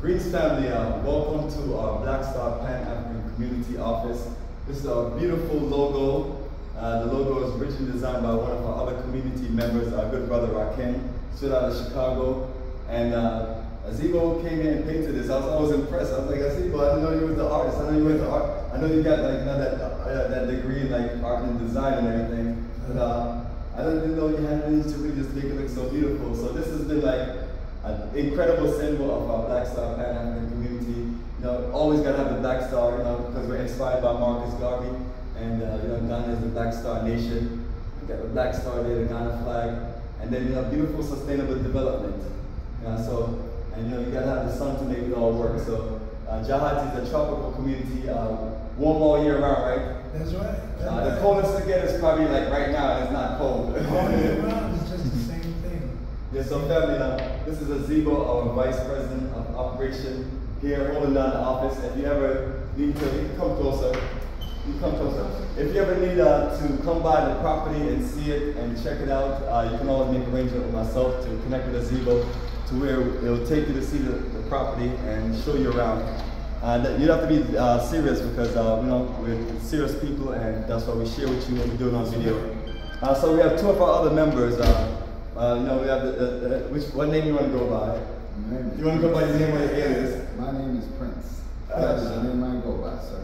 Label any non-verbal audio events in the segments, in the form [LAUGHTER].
Greens family, uh, welcome to our Black Star Pan African Community Office. This is our beautiful logo. Uh, the logo is originally designed by one of our other community members, our good brother Raken, straight out of Chicago. And uh, Azibo came in and painted this. I was always impressed. I was like, Azibo, I didn't know you was the artist. I know you went to art. I know you got like you know, that uh, that degree in like art and design and everything. But uh, I didn't know you had any to really just make it look so beautiful. So this has been like an incredible symbol of our Black Star Pan African community. You know, always gotta have the Black Star, you know, because we're inspired by Marcus Garvey. And uh, you know, Ghana is the Black Star nation. We got the Black Star there, the Ghana flag. And then you know, beautiful sustainable development. Uh, so, and you know, you gotta have the sun to make it all work. So, uh, Gyaahadze is a tropical community, uh, warm all year round, right? That's right. That's Uh, the coldest again is probably like right now, and it's not cold. [LAUGHS] All year round is just the same thing. Yeah, so family, uh, this is Azibo, our Vice President of Operation here holding down the office. If you ever need to, you come closer. You come closer. If you ever need uh, to come by the property and see it and check it out, uh, you can always make arrangement with myself to connect with Azibo to where it'll take you to see the, the property and show you around. Uh, you have to be uh, serious because uh, you know we're serious people and that's why we share with you and we do it on video. Uh, so we have two of our other members. Uh, uh, you know, we have the, uh, uh, which what name you want to go by? My name You want to go by your name or your alias? My name is Prince. Uh, That is the name I go by, sir.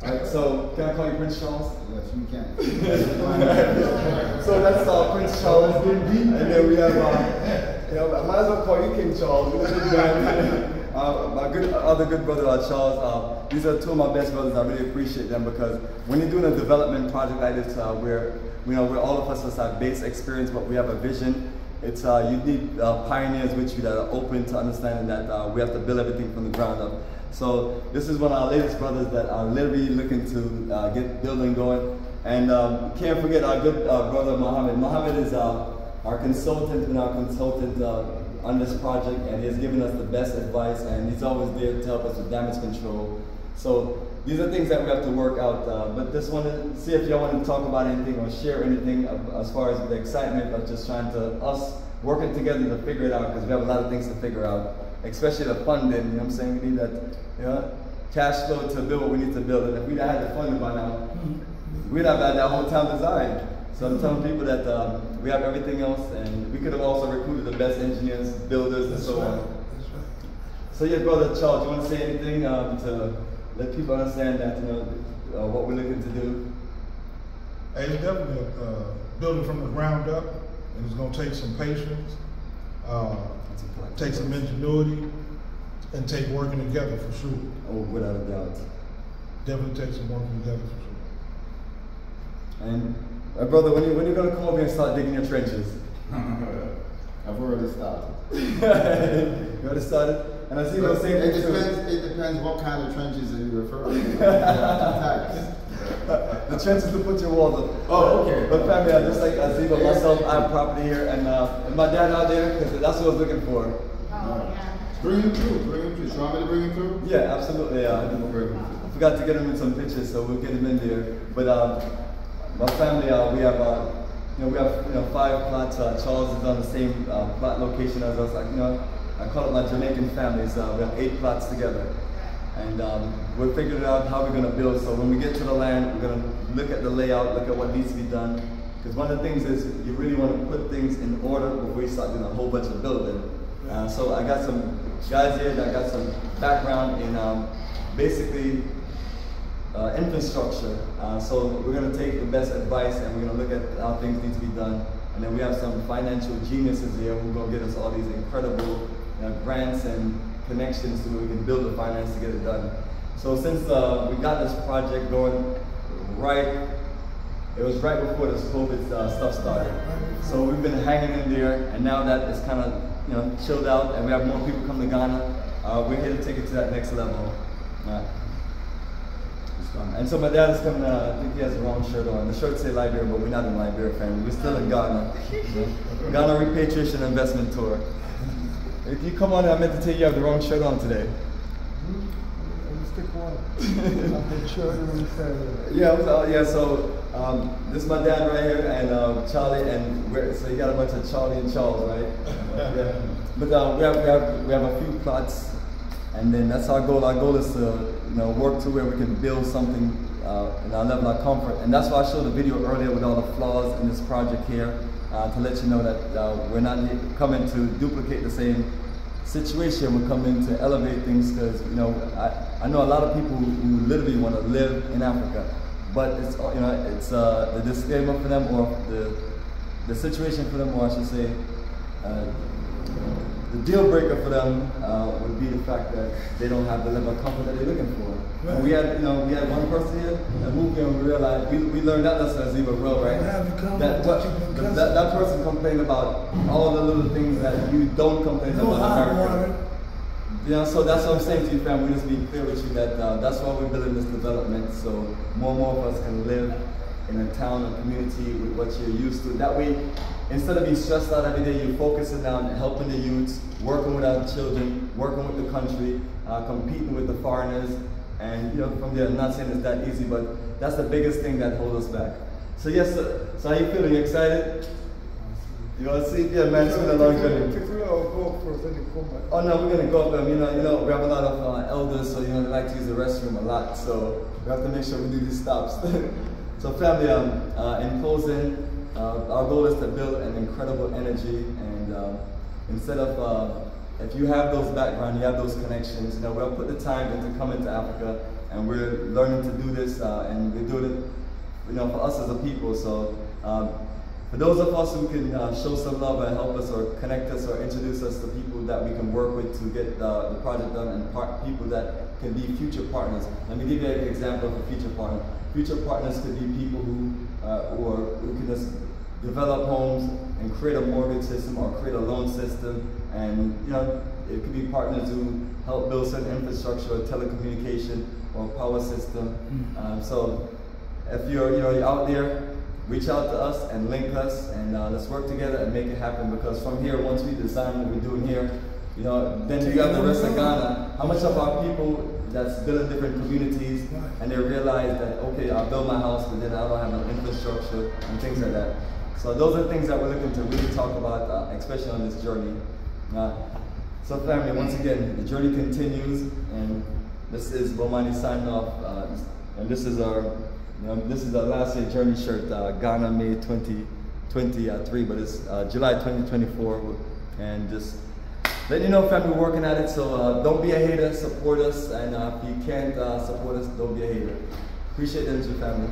Alright, so can I call you Prince Charles? Yes, you can. [LAUGHS] so that's uh, Prince Charles, and then we have, uh, you know, I might as well call you King Charles. [LAUGHS] Uh, my good other good brother uh, Charles. Uh, these are two of my best brothers. I really appreciate them because when you're doing a development project like this, uh, where you know where all of us have base experience, but we have a vision. It's uh, you need uh, pioneers with you that are open to understanding that we have to build everything from the ground up. So this is one of our latest brothers that are literally looking to get building going. And um, can't forget our good brother Mohammed. Mohammed is our consultant and our consultant on this project, and he has given us the best advice, and he's always there to help us with damage control. So these are things that we have to work out. Uh, but just want to see if y'all want to talk about anything or share anything as far as the excitement of just trying to us working together to figure it out because we have a lot of things to figure out, especially the funding. You know what I'm saying? We need that, you know, cash flow to build what we need to build. And if we'd had the funding by now, we'd have had that whole town designed. So I'm telling people that um, we have everything else, and we could have also recruited the best engineers, builders, and so right. on. That's right. So yeah, brother Charles, do you want to say anything um, to let people understand that you know uh, what we're looking to do? Hey, It's definitely uh, building from the ground up, and it's gonna take some patience, uh, take some ingenuity, and take working together for sure. Oh, without a doubt. Definitely take some working together for sure. And uh, brother, when you when you gonna come over here and start digging your trenches? [LAUGHS] I've already started. [LAUGHS] you already started? And I see those same It things depends, it depends what kind of trenches are you referring to. [LAUGHS] Types. the trenches to put your walls up. Oh, okay. But family, I just like Azibo, myself, I have property here, and, uh, and my dad out there, because that's what I was looking for. Oh, yeah. Bring him through, bring him through. You want me to bring him through? Yeah, absolutely. Uh, I forgot to get him in some pictures, so we'll get him in there. But um, my family, uh, we have, uh, you know, we have you know five plots. Uh, Charles is on the same uh, plot location as us. Like, you know, I call it my Jamaican family. So we have eight plots together, and um, we're figuring out how we're gonna build. So when we get to the land, we're gonna look at the layout, look at what needs to be done. Because one of the things is you really want to put things in order before you start doing a whole bunch of building. So I got some guys here that got some background in um, basically uh, infrastructure. Uh, so we're going to take the best advice and we're going to look at how things need to be done. And then we have some financial geniuses here who are going to get us all these incredible you know, grants and connections so we can build the finance to get it done. So since uh, we got this project going right, it was right before this COVID uh, stuff started. So we've been hanging in there, and now that it's kind of you know chilled out, and we have more people come to Ghana, uh, we're here to take it to that next level. Uh, and so my dad is coming. Uh, I think he has the wrong shirt on. The shirt say Liberia, but we're not in Liberia, family. We're still in Ghana. Ghana Repatriation Investment Tour. If you come on, I meant to tell you you have the wrong shirt on today. Let me stick one. I'm sure everyone said Yeah, was, uh, yeah. So um, this is my dad right here, and um, Charlie, and we're, so you got a bunch of Charlie and Charles, right? [LAUGHS] yeah. But uh, we have we have we have a few plots and then that's our goal. Our goal is to you know work to where we can build something uh, in our level of comfort, and that's why I showed the video earlier with all the flaws in this project here uh, to let you know that uh, we're not coming to duplicate the same situation. We're coming to elevate things because you know I, I know a lot of people who, who literally want to live in Africa, but it's you know it's uh, the disclaimer for them or the the situation for them, or I should say. Uh, the deal breaker for them uh, would be the fact that they don't have the level of comfort that they're looking for. Right. And we had, you know, we had one person here that moved here and we realized we, we learned that lesson as Eva Rowe, right? Don't have the comfort that, that what, you've that, that person complained about all the little things that you don't complain No about America. You know, so that's what I'm saying to you, fam. We just be clear with you that uh, that's why we're building this development, so more and more of us can live in a town and community with what you're used to. That way, instead of being stressed out every day, you're focusing on helping the youths, working with our children, working with the country, uh, competing with the foreigners, and you know, from there, I'm not saying it's that easy, but that's the biggest thing that holds us back. So yes, sir. So how you feeling? You excited? You want to see? Yeah, man, it's been a long journey. If we all go first, then you come back. Oh no, we're gonna go up. Um, you know, you know, we have a lot of uh, elders, so you know they like to use the restroom a lot. So we have to make sure we do these stops. [LAUGHS] so family, um, uh, in closing, uh, our goal is to build an incredible energy, and um, instead of uh, if you have those background, you have those connections, you know, we'll put the time into coming to Africa, and we're learning to do this, uh, and we're doing it, you know, for us as a people. So. Um, for those of us who can uh, show some love and help us or connect us or introduce us to people that we can work with to get uh, the project done and people that can be future partners. Let me give you an example of a future partner. Future partners could be people who, uh, are, who can just develop homes and create a mortgage system or create a loan system. And you know, it could be partners who help build certain infrastructure, or telecommunication, or power system. Um, so if you're, you know, you're out there, reach out to us and link us and uh, let's work together and make it happen because from here once we design what we're doing here you know then you have the rest of ghana how much of our people that's building different communities and they realize that okay i'll build my house but then i don't have no infrastructure and things like that so those are things that we're looking to really talk about uh, especially on this journey uh, so family once again the journey continues and this is bomani signing off uh, and this is our you know, this is our last year journey shirt, uh, Ghana May 2023, but it's uh, July 2024. And just let you know, family, we're working at it. So uh, don't be a hater, support us. And uh, if you can't uh, support us, don't be a hater. Appreciate that, your family.